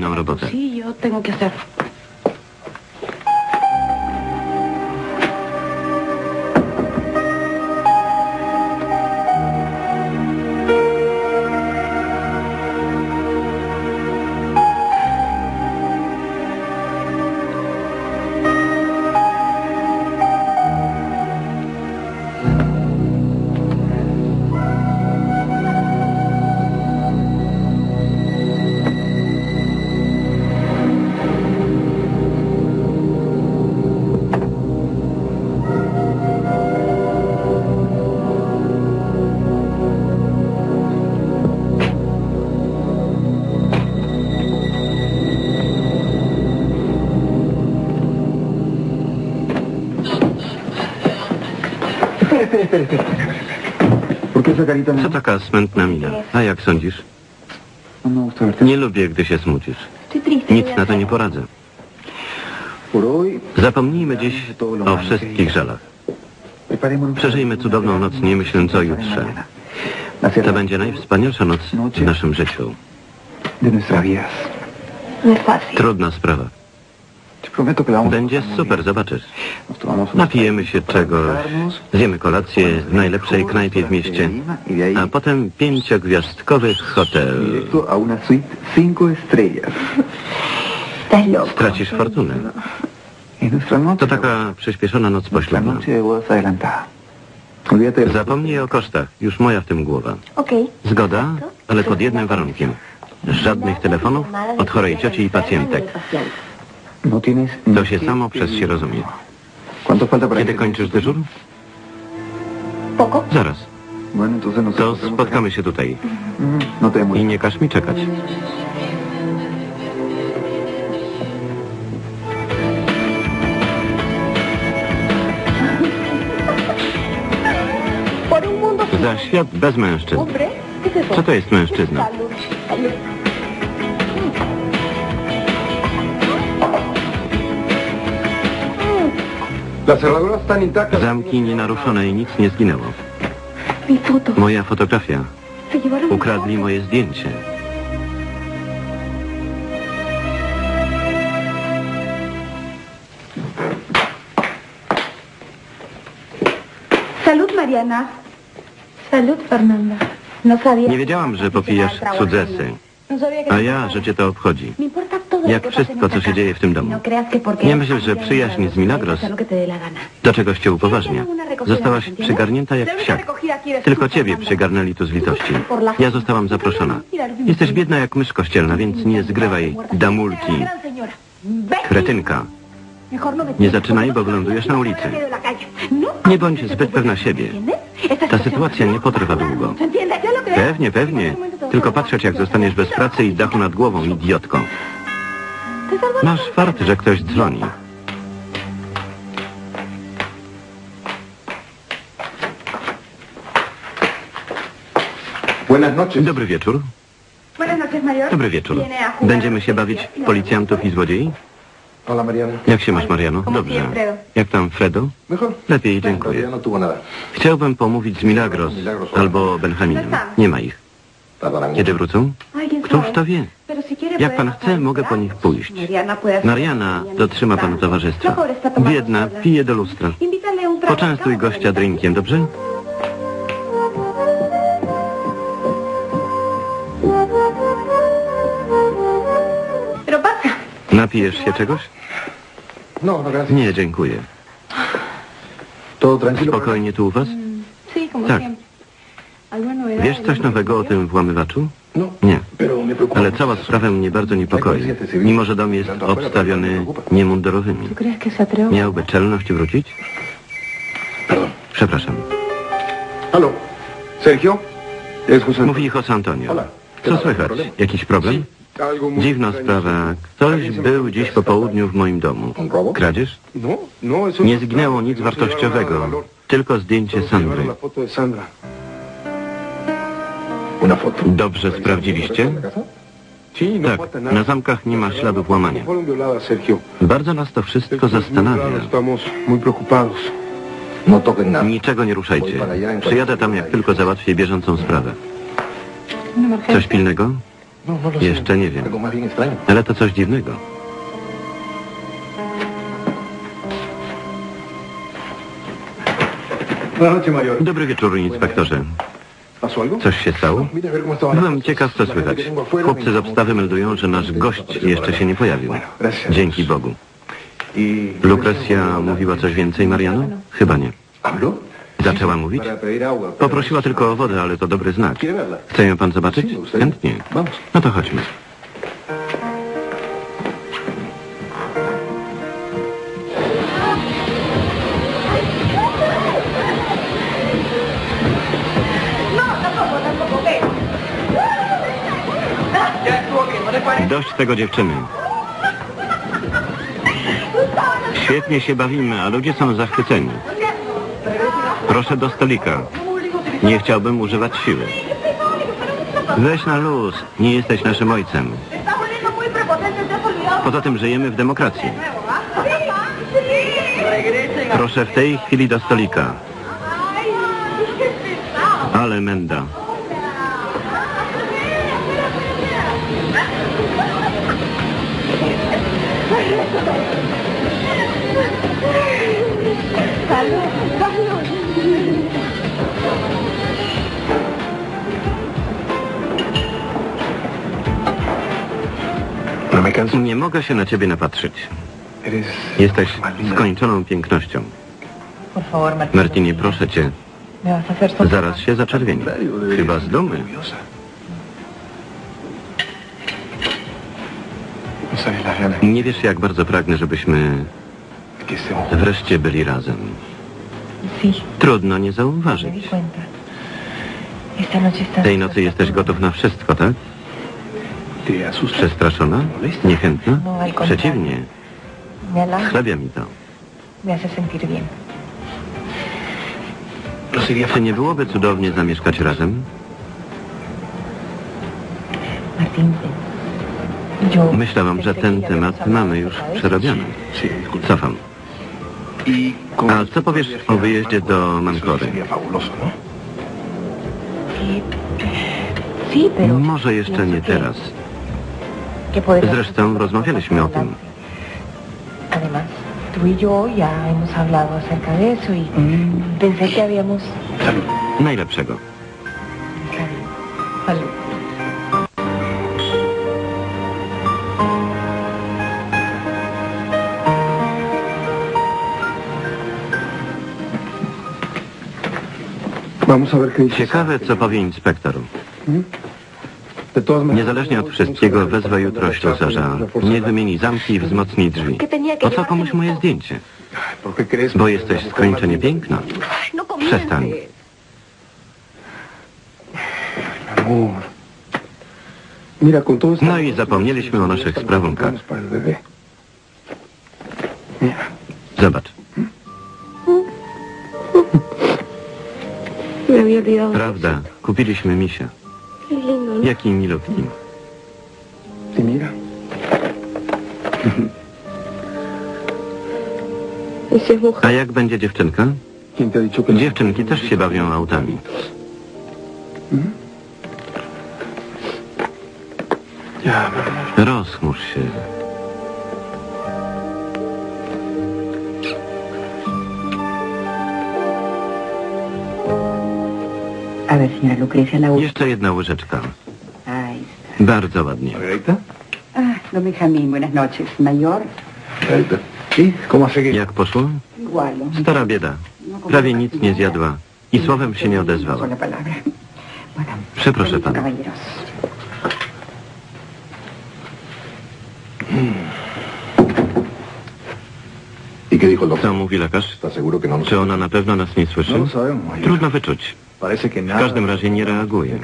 No me lo Sí, yo tengo que hacerlo. Co taka smętna mina? A jak sądzisz? Nie lubię, gdy się smucisz. Nic na to nie poradzę. Zapomnijmy dziś o wszystkich żalach. Przeżyjmy cudowną noc, nie myśląc o jutrze. To będzie najwspanialsza noc w naszym życiu. Trudna sprawa. Będzie super, zobaczysz. Napijemy się czegoś, zjemy kolację w najlepszej knajpie w mieście, a potem pięciogwiazdkowy hotel. Stracisz fortunę. To taka przyspieszona noc poślubna. Zapomnij o kosztach, już moja w tym głowa. Zgoda, ale pod jednym warunkiem. Żadnych telefonów od chorej cioci i pacjentek. No To się samo przez się rozumie. ¿Cuánto falta para Kiedy kończysz dyżur? Zaraz. To spotkamy się tutaj. Mm, No I nie każ mi czekać. Za świat bez mężczyzn. Co to jest mężczyzna? Zamki nienaruszone i nic nie zginęło. Moja fotografia. Ukradli moje zdjęcie. Salud, Mariana. Salud, Fernanda. No. Nie wiedziałam, że popijasz cudzesy. No A ja, że cię to obchodzi. Jak wszystko, co się dzieje w tym domu. Nie myśl, że przyjaźń z Milagros do czegoś cię upoważnia. Zostałaś przygarnięta jak psiak. Tylko ciebie przygarnęli tu z litości. Ja zostałam zaproszona. Jesteś biedna jak mysz kościelna, więc nie zgrywaj damulki. Kretynka. Nie zaczynaj, bo wylądujesz na ulicy. Nie bądź zbyt pewna siebie. Ta sytuacja nie potrwa długo. Pewnie, pewnie. Tylko patrzeć, jak zostaniesz bez pracy i dachu nad głową, idiotko. Masz fart, że ktoś dzwoni. Dobry wieczór. Dobry wieczór. Będziemy się bawić w policjantów i złodziei? Jak się masz, Mariano? Dobrze. Jak tam Fredo? Lepiej, Todavía dziękuję. no. Chciałbym pomówić z Milagros albo Benjaminem. Nie ma ich. Kiedy wrócą? Któż to wie? Jak pan chce, mogę po nich pójść. Mariana dotrzyma panu towarzystwa. Biedna, pije do lustra. Poczęstuj gościa drinkiem, dobrze? Napijesz się czegoś? No. Nie, dziękuję. Spokojnie tu u was? Como Tak. Wiesz coś nowego o tym włamywaczu? No, Nie. Ale cała sprawa mnie bardzo niepokoi. Mimo, że dom jest obstawiony niemundurowymi. Miałby czelność wrócić? Przepraszam. Halo. Sergio. Mówi José Antonio. Co słychać? Jakiś problem? Dziwna sprawa. Ktoś był dziś po południu w moim domu. Kradzież? No, no, Nie zginęło nic wartościowego. Tylko zdjęcie Sandry. Dobrze sprawdziliście? Tak, na zamkach nie ma śladów łamania. Bardzo nas to wszystko zastanawia. No. Niczego nie ruszajcie. Przyjadę tam, jak tylko załatwię bieżącą sprawę. Coś pilnego? No, no. Jeszcze nie wiem. Ale to coś dziwnego. Dobry wieczór, inspektorze. Coś się stało? Byłem cosas. ciekaw, co słychać. Chłopcy z obstawy meldują, że nasz gość jeszcze się nie pojawił. Dzięki Bogu. Lucrecja mówiła coś więcej, Mariano? Chyba nie. Zaczęła mówić? Poprosiła tylko o wodę, ale to dobry znak. Chce ją pan zobaczyć? Chętnie. No to chodźmy. Dość tego dziewczyny. Świetnie się bawimy, a ludzie są zachwyceni. Proszę do stolika. Nie chciałbym używać siły. Weź na luz. Nie jesteś naszym ojcem. Poza tym żyjemy w demokracji. Proszę w tej chwili do stolika. Ale menda. Nie mogę się na ciebie napatrzeć. Eres... Jesteś skończoną pięknością. Martinie, proszę cię, zaraz się zaczerwieni. Chyba z dumy. Nie wiesz, jak bardzo pragnę, żebyśmy wreszcie byli razem. Trudno nie zauważyć. Tej nocy jesteś gotów na wszystko, tak? Przestraszona? Niechętna? Przeciwnie, Me halaga, chlebia mi to. No Czy nie byłoby cudownie zamieszkać razem? Martín, yo... Myślałam, że ten temat mamy już przerobiony. Cofam. A co powiesz o wyjeździe do Mankory? No? Może jeszcze nie teraz. Zresztą rozmawialiśmy o tym. adelante. Además, tú y yo ya hemos hablado acerca de eso y pensé que habíamos... Salud. Najlepszego. Salud. Ciekawe, co powie inspektor. Maneras, Niezależnie od wszystkiego wezwę jutro ślusarza. Niech wymieni zamki i wzmocni drzwi. Po co komuś moje zdjęcie? Bo jesteś skończenie piękna. Przestań. No i zapomnieliśmy o naszych sprawunkach. Zobacz. Prawda, kupiliśmy misia. Jaki mujer. A jak będzie dziewczynka? Dziewczynki też się bawią autami. Amor. Rozchmurz się. Jeszcze jedna łyżeczka. Está. Bardzo ładnie. Margarita. Ah, don Benjamín, buenas noches. Mayor, Margarita. ¿Y cómo hace que...? Jak poszło? ¿no? Stara bieda. Prawie nic nie zjadła i słowem się nie odezwała. Palabra. Bueno, Przeproszę pana. Co mówi lekarz? ¿Estás seguro que no. Czy ona na pewno nas nie słyszy? No. Trudno wyczuć. W każdym razie nie reaguje.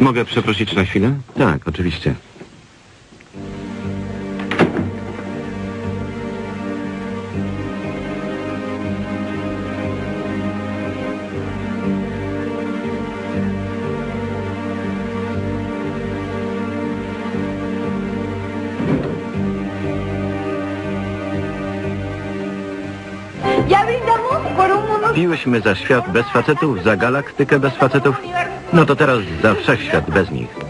Mogę przeprosić na chwilę? Tak, oczywiście. Ya brindamos por un mundo Piłyśmy za świat bez facetów, za galaktykę bez facetów. No to teraz za wszechświat bez nich.